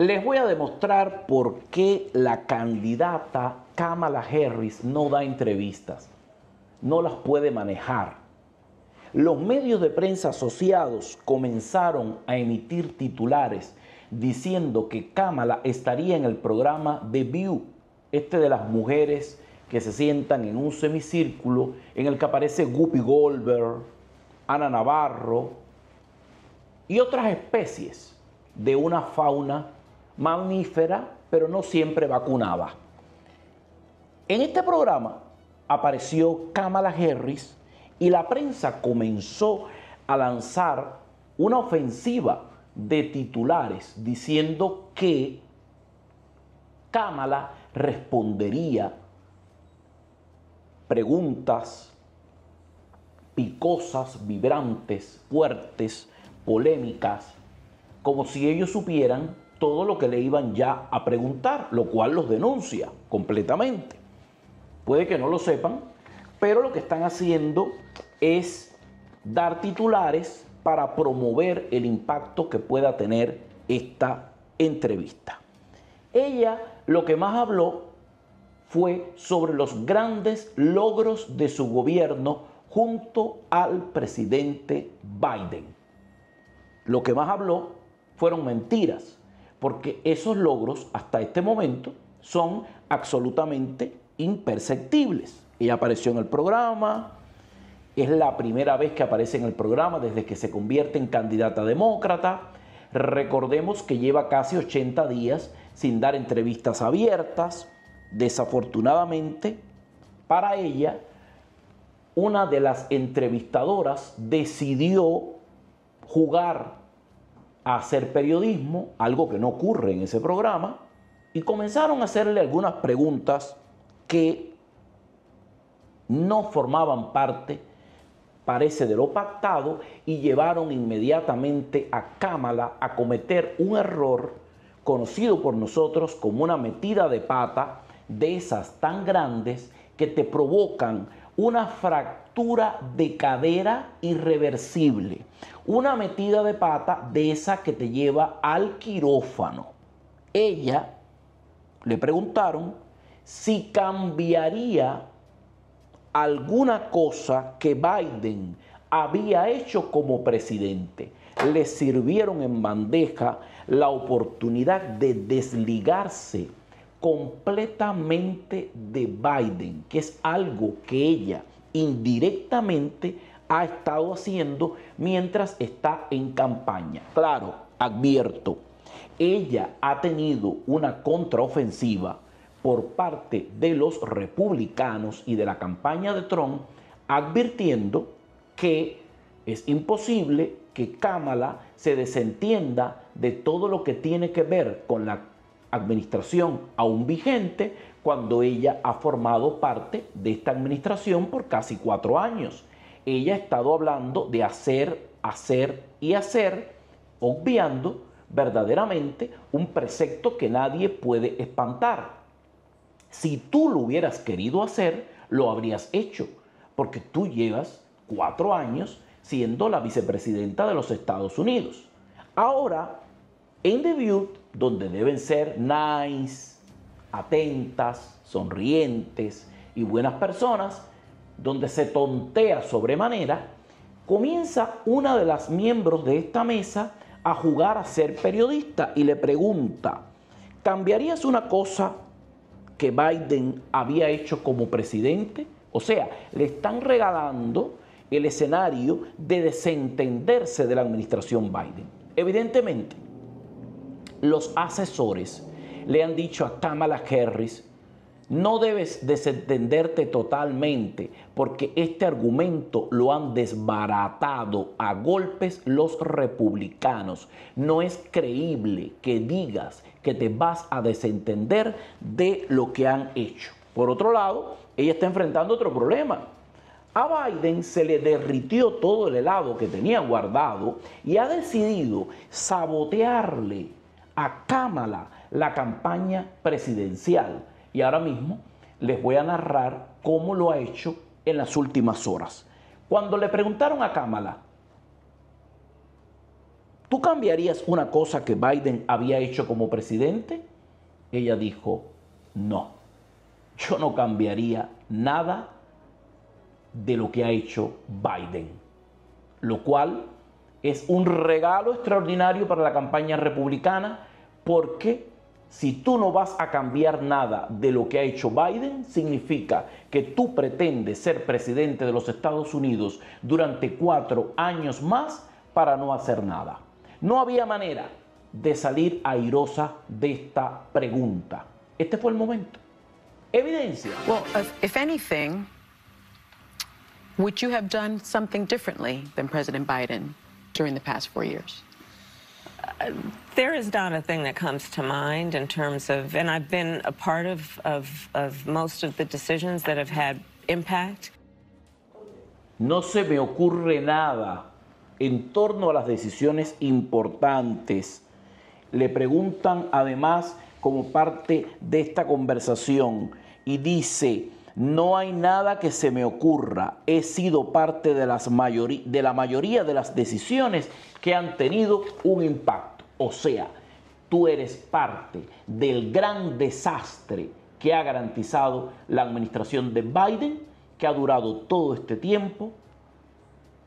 Les voy a demostrar por qué la candidata Kamala Harris no da entrevistas, no las puede manejar. Los medios de prensa asociados comenzaron a emitir titulares diciendo que Kamala estaría en el programa The View, este de las mujeres que se sientan en un semicírculo en el que aparece Guppy Goldberg, Ana Navarro y otras especies de una fauna mamífera, pero no siempre vacunaba. En este programa apareció Kamala Harris y la prensa comenzó a lanzar una ofensiva de titulares diciendo que Kamala respondería preguntas picosas, vibrantes, fuertes, polémicas, como si ellos supieran todo lo que le iban ya a preguntar, lo cual los denuncia completamente. Puede que no lo sepan, pero lo que están haciendo es dar titulares para promover el impacto que pueda tener esta entrevista. Ella lo que más habló fue sobre los grandes logros de su gobierno junto al presidente Biden. Lo que más habló fueron mentiras, porque esos logros hasta este momento son absolutamente imperceptibles. Ella apareció en el programa, es la primera vez que aparece en el programa desde que se convierte en candidata demócrata. Recordemos que lleva casi 80 días sin dar entrevistas abiertas. Desafortunadamente, para ella, una de las entrevistadoras decidió jugar a hacer periodismo, algo que no ocurre en ese programa, y comenzaron a hacerle algunas preguntas que no formaban parte, parece, de lo pactado y llevaron inmediatamente a Cámara a cometer un error conocido por nosotros como una metida de pata de esas tan grandes que te provocan una fractura de cadera irreversible, una metida de pata de esa que te lleva al quirófano. Ella le preguntaron si cambiaría alguna cosa que Biden había hecho como presidente. Le sirvieron en bandeja la oportunidad de desligarse completamente de Biden, que es algo que ella indirectamente ha estado haciendo mientras está en campaña. Claro, advierto, ella ha tenido una contraofensiva por parte de los republicanos y de la campaña de Trump, advirtiendo que es imposible que Kamala se desentienda de todo lo que tiene que ver con la administración aún vigente cuando ella ha formado parte de esta administración por casi cuatro años. Ella ha estado hablando de hacer, hacer y hacer, obviando verdaderamente un precepto que nadie puede espantar. Si tú lo hubieras querido hacer, lo habrías hecho, porque tú llevas cuatro años siendo la vicepresidenta de los Estados Unidos. Ahora, en The donde deben ser nice, atentas, sonrientes y buenas personas, donde se tontea sobremanera, comienza una de las miembros de esta mesa a jugar a ser periodista y le pregunta, ¿cambiarías una cosa que Biden había hecho como presidente? O sea, le están regalando el escenario de desentenderse de la administración Biden. Evidentemente, los asesores le han dicho a Kamala Harris, no debes desentenderte totalmente porque este argumento lo han desbaratado a golpes los republicanos. No es creíble que digas que te vas a desentender de lo que han hecho. Por otro lado, ella está enfrentando otro problema. A Biden se le derritió todo el helado que tenía guardado y ha decidido sabotearle a Kamala la campaña presidencial. Y ahora mismo les voy a narrar cómo lo ha hecho en las últimas horas. Cuando le preguntaron a Kamala ¿tú cambiarías una cosa que Biden había hecho como presidente? Ella dijo, no, yo no cambiaría nada de lo que ha hecho Biden, lo cual es un regalo extraordinario para la campaña republicana porque si tú no vas a cambiar nada de lo que ha hecho Biden, significa que tú pretendes ser presidente de los Estados Unidos durante cuatro años más para no hacer nada. No había manera de salir airosa de esta pregunta. Este fue el momento. Evidencia. Well, if anything, would you have done something differently than President Biden during the past four years? There is not a thing that comes to mind in terms of, and I've been a part of most of the decisions that have had impact. No se me ocurre nada en torno a las decisiones importantes. Le preguntan además como parte de esta conversación y dice, no hay nada que se me ocurra. He sido parte de, las de la mayoría de las decisiones que han tenido un impacto. O sea, tú eres parte del gran desastre que ha garantizado la administración de Biden, que ha durado todo este tiempo,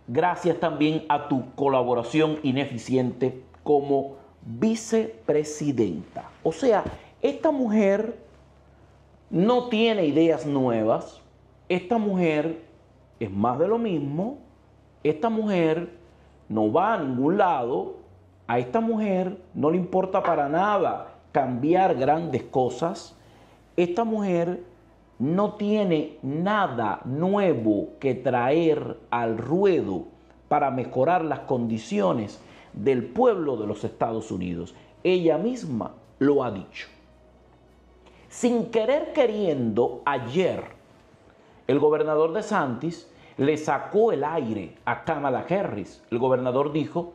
gracias también a tu colaboración ineficiente como vicepresidenta. O sea, esta mujer no tiene ideas nuevas, esta mujer es más de lo mismo, esta mujer no va a ningún lado, a esta mujer no le importa para nada cambiar grandes cosas, esta mujer no tiene nada nuevo que traer al ruedo para mejorar las condiciones del pueblo de los Estados Unidos. Ella misma lo ha dicho. Sin querer queriendo, ayer el gobernador de Santis le sacó el aire a Kamala Harris. El gobernador dijo,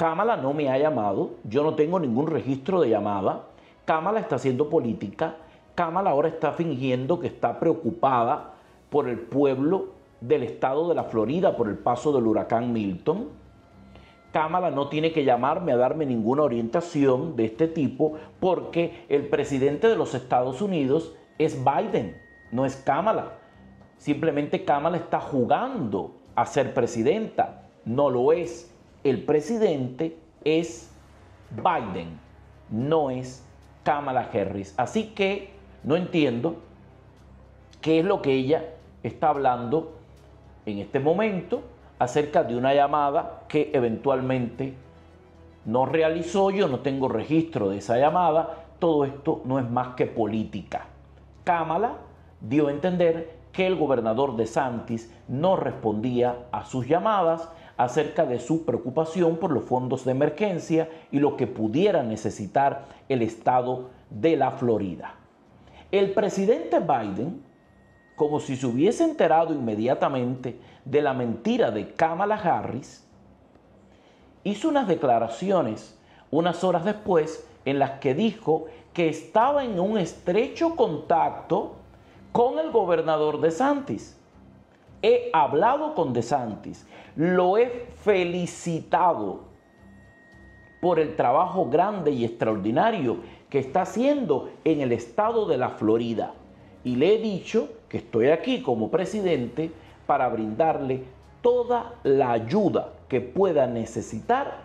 Kamala no me ha llamado, yo no tengo ningún registro de llamada, Kamala está haciendo política, Kamala ahora está fingiendo que está preocupada por el pueblo del estado de la Florida, por el paso del huracán Milton. Kamala no tiene que llamarme a darme ninguna orientación de este tipo porque el presidente de los Estados Unidos es Biden, no es Kamala. Simplemente Kamala está jugando a ser presidenta, no lo es. El presidente es Biden, no es Kamala Harris. Así que no entiendo qué es lo que ella está hablando en este momento acerca de una llamada que eventualmente no realizó, yo no tengo registro de esa llamada, todo esto no es más que política. Kamala dio a entender que el gobernador de Santis no respondía a sus llamadas acerca de su preocupación por los fondos de emergencia y lo que pudiera necesitar el estado de la Florida. El presidente Biden como si se hubiese enterado inmediatamente de la mentira de Kamala Harris, hizo unas declaraciones unas horas después en las que dijo que estaba en un estrecho contacto con el gobernador de Santis. He hablado con De Santis, lo he felicitado por el trabajo grande y extraordinario que está haciendo en el estado de la Florida y le he dicho que estoy aquí como presidente para brindarle toda la ayuda que pueda necesitar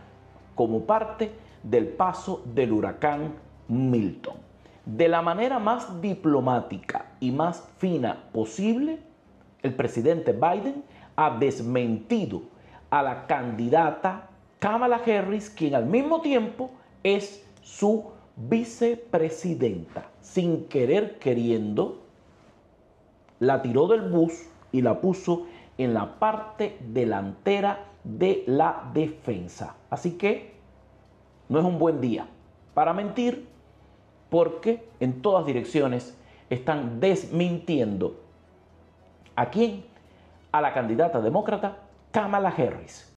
como parte del paso del huracán Milton. De la manera más diplomática y más fina posible, el presidente Biden ha desmentido a la candidata Kamala Harris, quien al mismo tiempo es su vicepresidenta. Sin querer queriendo, la tiró del bus y la puso en la parte delantera de la defensa. Así que no es un buen día para mentir porque en todas direcciones están desmintiendo a quién? A la candidata demócrata Kamala Harris.